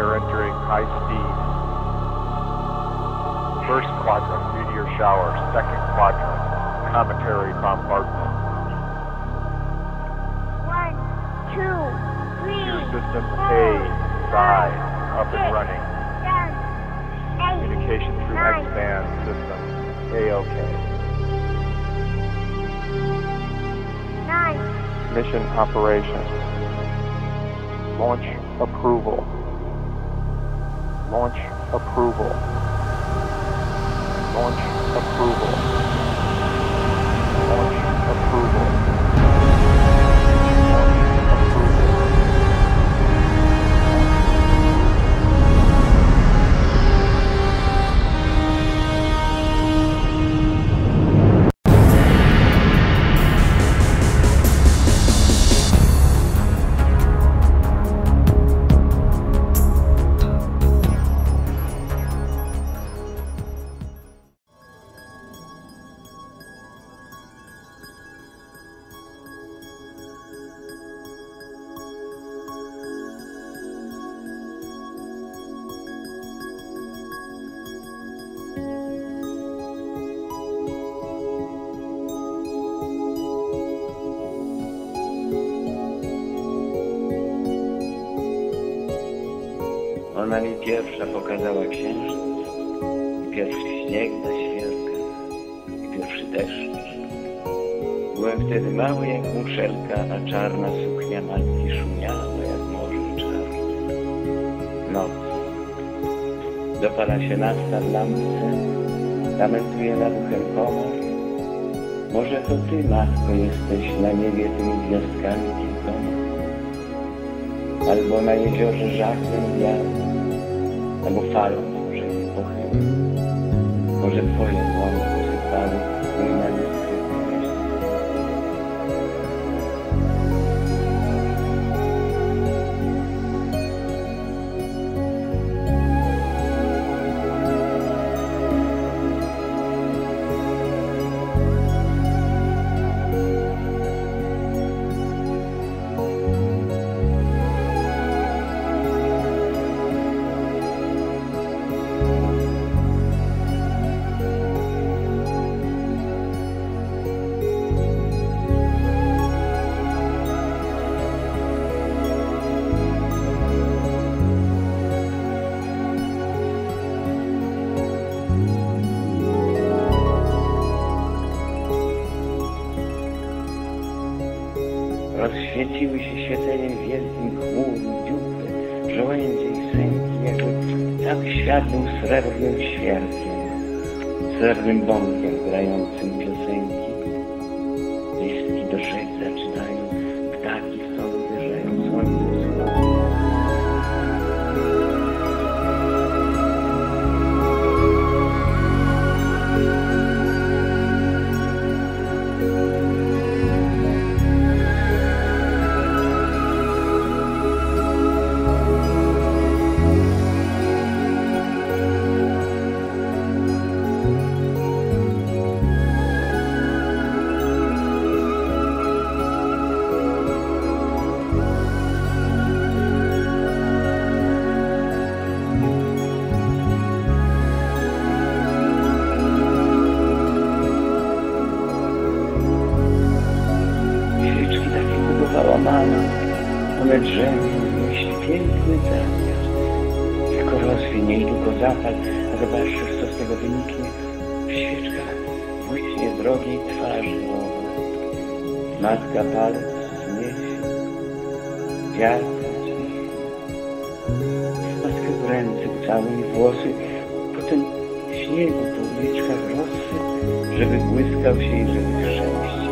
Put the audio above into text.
high speed. First quadrant, meteor shower. Second quadrant, cometary bombardment. One, two, three, Gear system four, A, five, side, up and running. seven, eight, Communication through X-band system. A-OK. nine, Mission operations. Launch approval. Launch approval. Launch approval. Launch approval. Mi pierwsza pokazała księżyc, i pierwszy śnieg na świerkach, i pierwszy deszcz. Byłem wtedy mały jak muszelka, a czarna suknia matki szumiała jak morze czarne. Noc. Dopala się nasta w lampce, lamentuje nad uchem komar. Może to ty, matko, jesteś na niebie tymi gwiazdkami kilkoma albo na jeziorze żaglem wiatr, almoçaram com gente porrendo, com gente porrendo, almoçaram, Rozświeciły się świeceniem wielkim chmur, dziupy, żołędzie i sęki, jakby cały świat był srebrnym świerkiem, srebrnym bąkiem grającym piosenki. Listki do rzek nieśli piękny zamiar. Tylko rozwinie tylko zapal, a zobaczysz, co z tego wyniknie. W świeczkach błyśnie drogiej twarzy mowa. Matka palec zniesie, dziadka ciśnie. Matkę w ręce ucałuj włosy, potem śniegu po uliczkach rosy, żeby błyskał się i żeby chrzęść